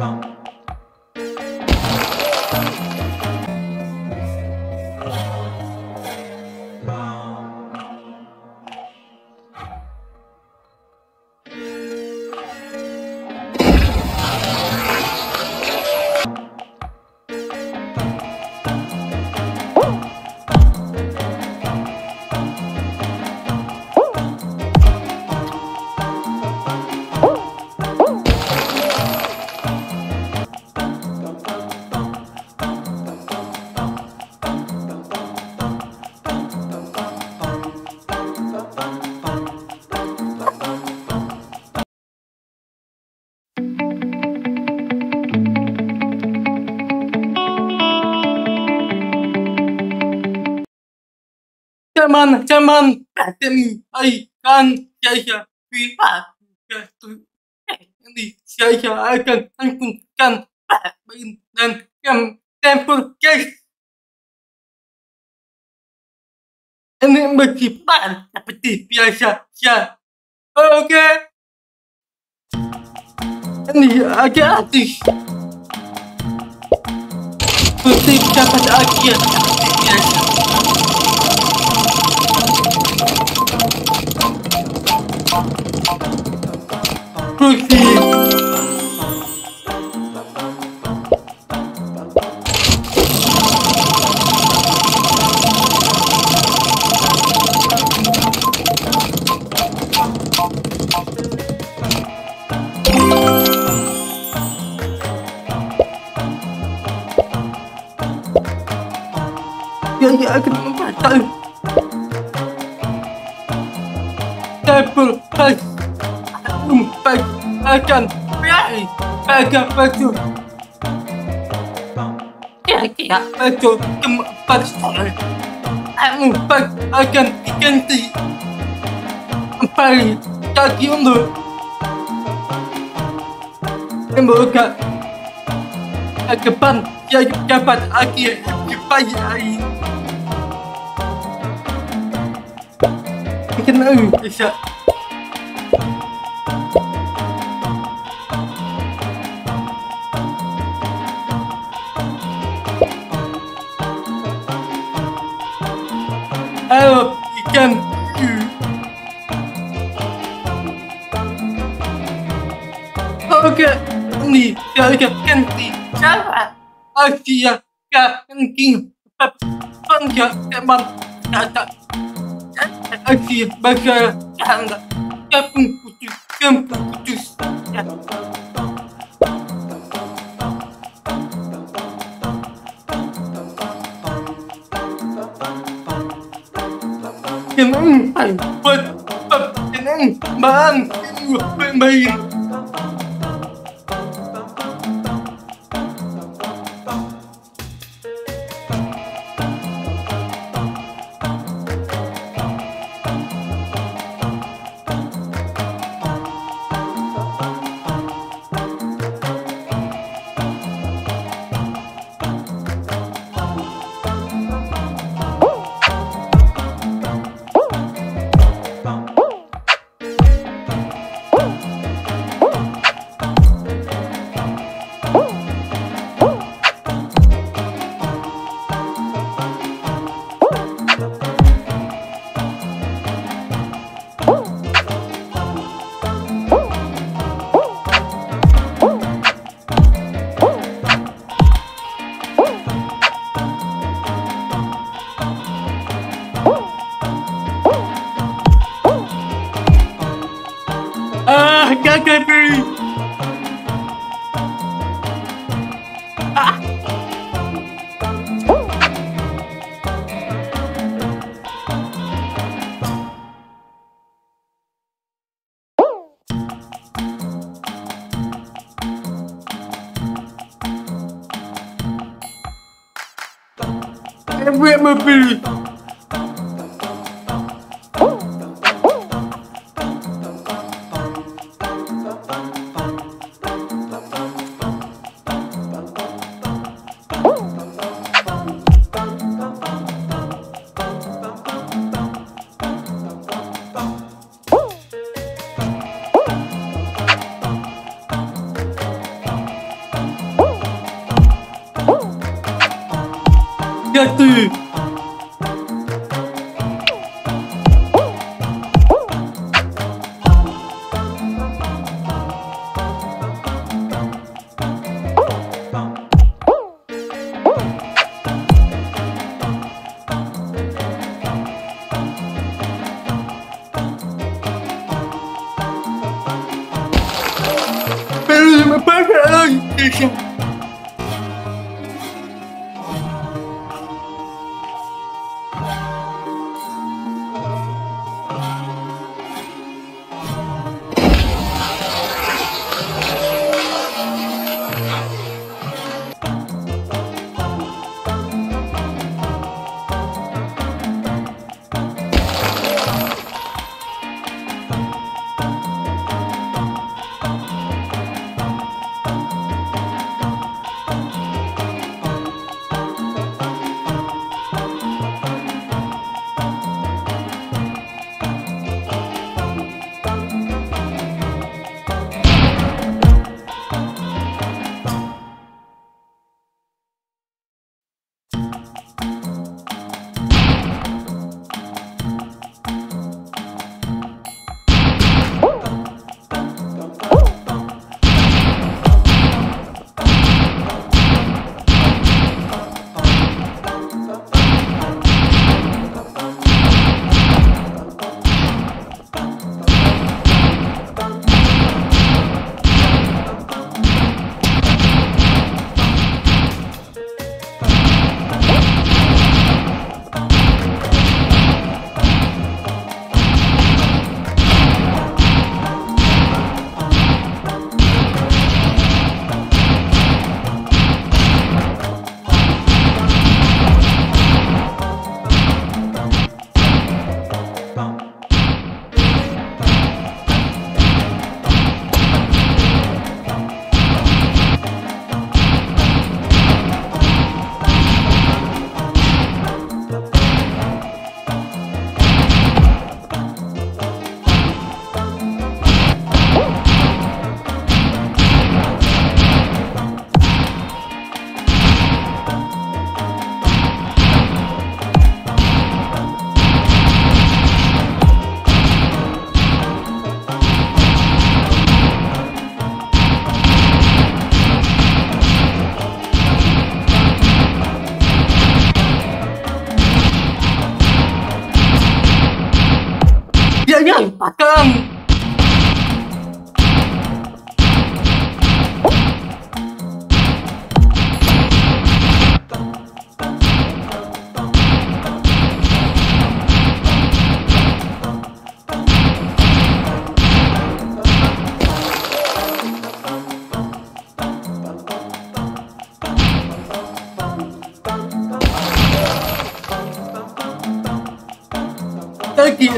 方 Jangan, jangan demi ikan saya pihak jatuh. Ini saya akan langsungkan main dan yang tempur guys. Ini masih pan seperti biasa ya. Oke. Ini agak atis. Putih dapat akhir cookies. Baju. Kira-kira baju keempat saya. Empat akan diganti. Empat kaki untuk ke depan saya dapat akhir di pagi hari. Kenal bisa. 你有一个更低加法，二级啊加更低，不分个加班加的，二级不个加的，加不不就根本不就是加。Kenang, hai, but, but, kenang, man, kenang, main. Ah, caca, Lagi,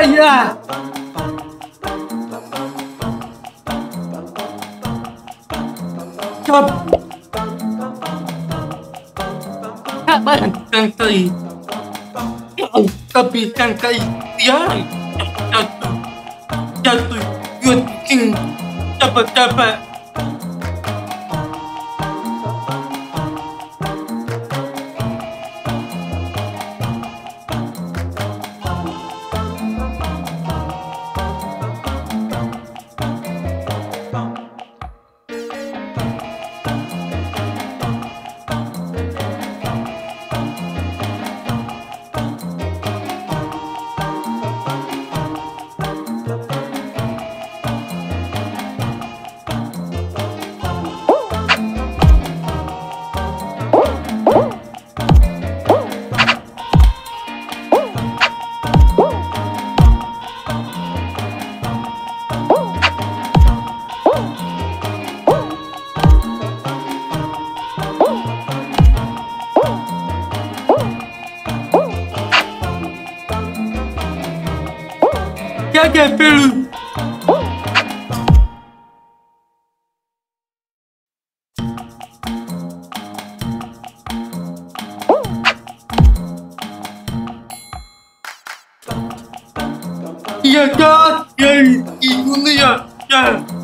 saya. Cepat. Dia jatuh. jatuh bikin Dapat-dapat Jaga yapalım. Ya ya ya bunu ya ya.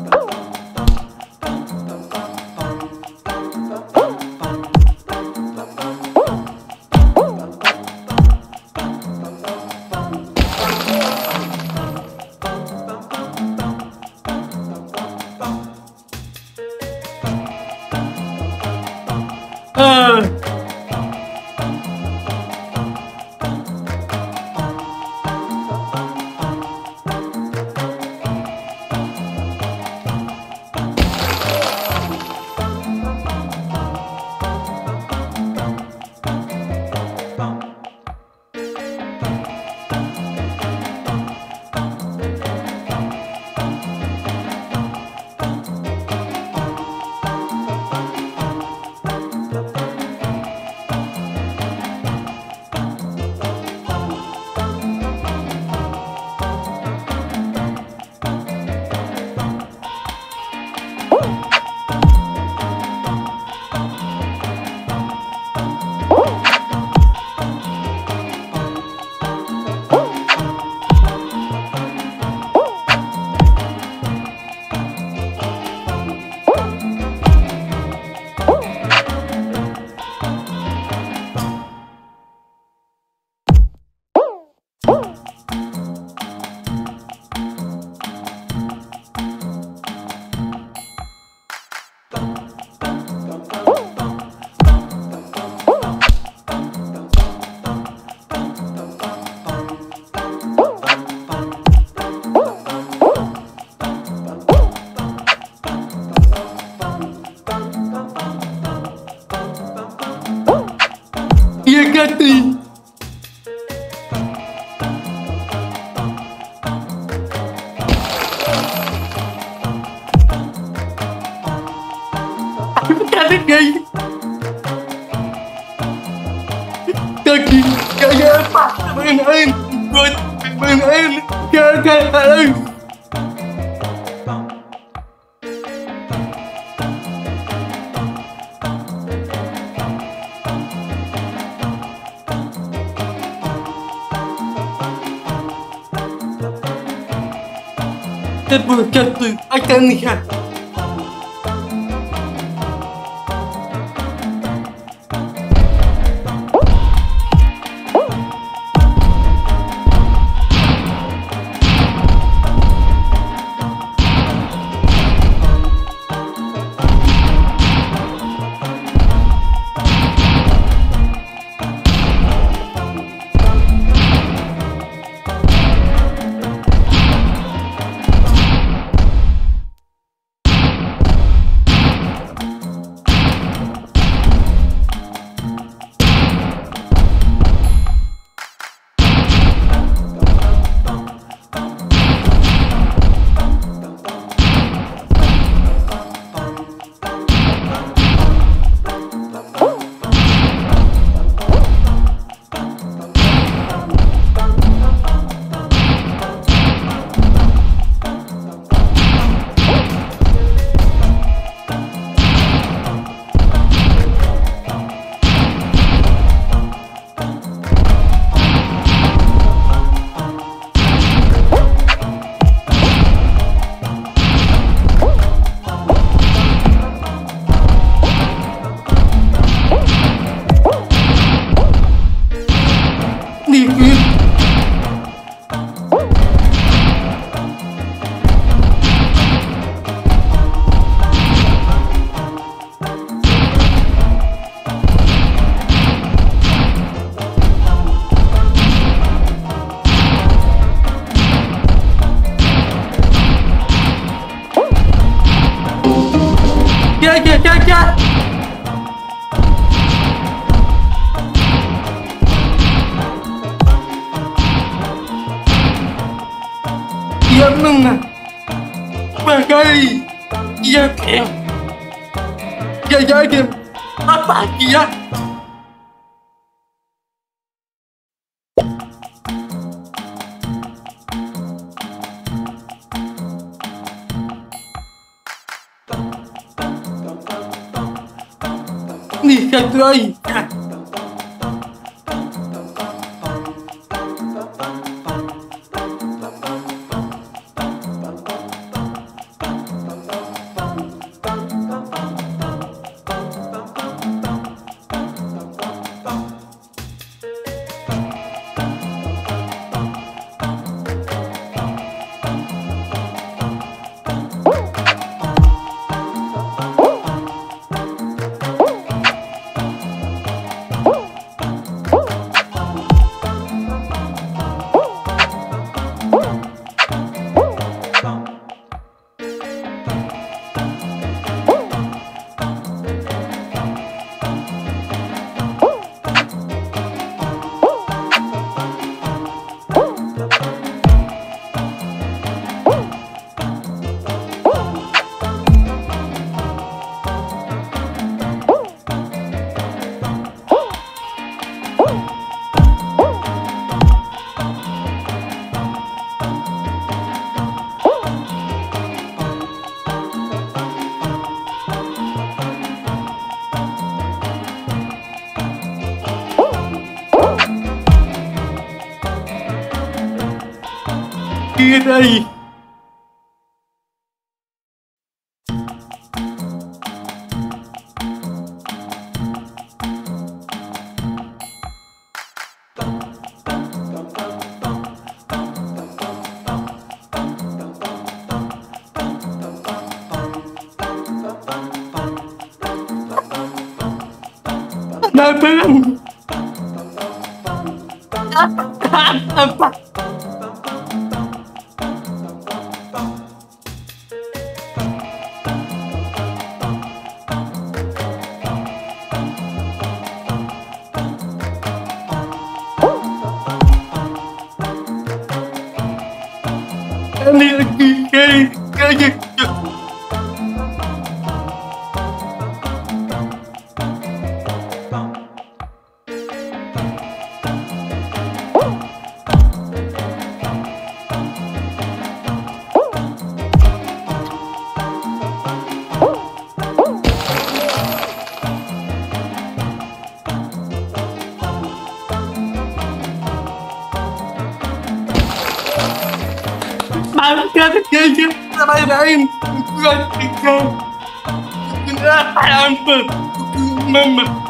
Geldim geldim. Taki kaya pasangan buat mengenal kegagalan. Terpucat akan nikah. Ih, entrou aí. kia đây. like. I am the member.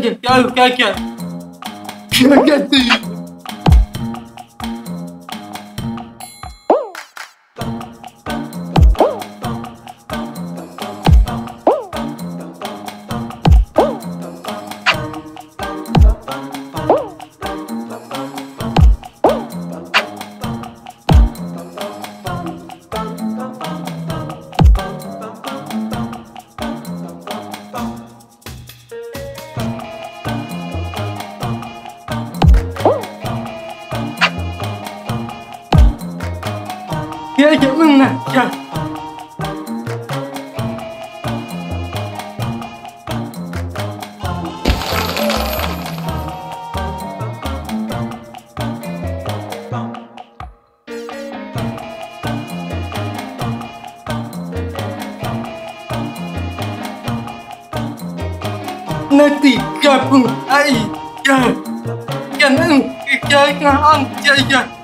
क्या क्या क्या क्या क्या क्या 왜 이렇게 응나? 야. Nanti gabung, ai, ya, ya, ya, ya, ya, ya, ya, ya,